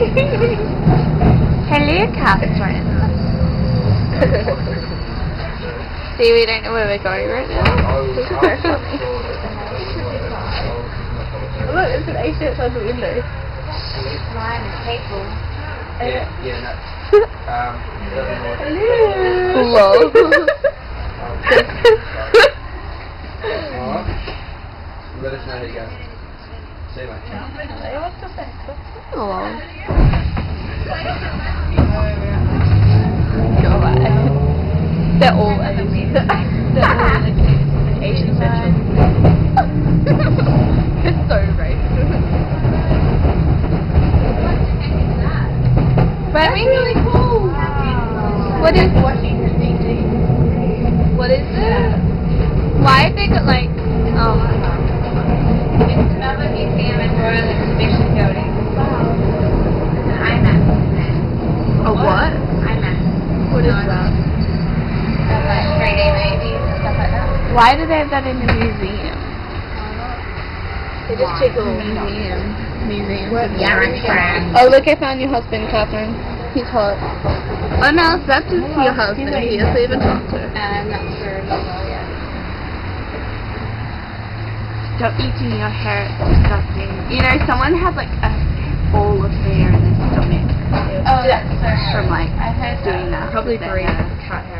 Hello, Catherine. See, we don't know where we're going right now. This is so funny. Look, there's an A outside the window. Mine is people. Yeah, yeah, no. Um, Hello. Lol. Let us know how you go. See you, mate. Away. They're all Asian. They're all Asian central. It's so racist. But I mean, really cool. What is Washington DC. what is it? Why have they got like oh It's another museum and Royal Exhibition building. There's an IMAX in there. a what? IMAX. What is that? Stuff like 3D movies and stuff like that. Why do they have that in a museum? They just tickle. Museum. Museum. Yeah, Oh, look, I found your husband, Catherine. He's hot. Oh no, that's just your husband. He has even talk to. I'm not sure as well yet. Stop eating your hair. It's disgusting. You know, someone had like a ball of hair in their stomach Oh, that's from like I heard doing that. that. Probably They cut her They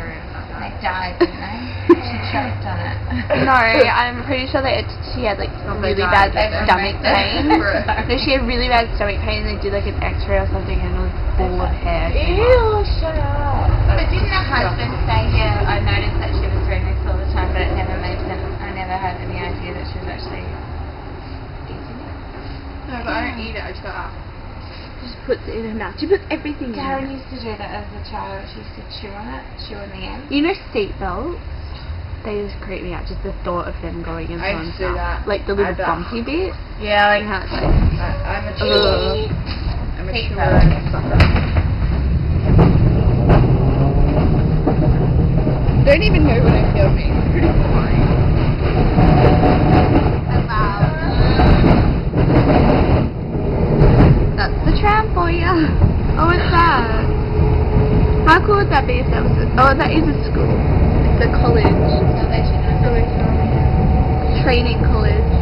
died, didn't they? she choked on it. No, I'm pretty sure that it, she had like oh really bad They stomach pain. no, she had really bad stomach pain. and They did like an X-ray or something, and it was full of hair. Ew, shut up. But didn't her husband say, yeah, I noticed that she was doing this all the time, but it never made sense. I never had any idea that she was actually eating it. No, but I don't eat it. I just got up. Ah. Just puts it in her mouth. She puts everything in. Darren Her. used to do that as a child. She used to chew on it, chew on the end. You know seatbelts? They just creep me out. Just the thought of them going in I used to do mouth. that. Like the little bumpy bit. Yeah, Like how it's like. I, I'm a chew. I'm a chewer belt. and a sucker. Don't even know what I'm filming. It's pretty boring. For you. Oh, what's that? How cool would that be if that was a, oh, that is a school. It's a college. Training college.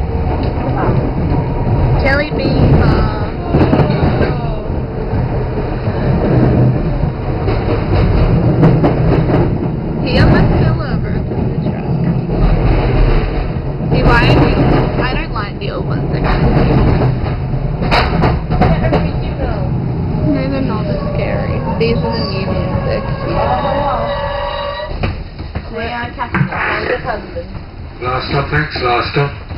Last stop, thanks. Last stop.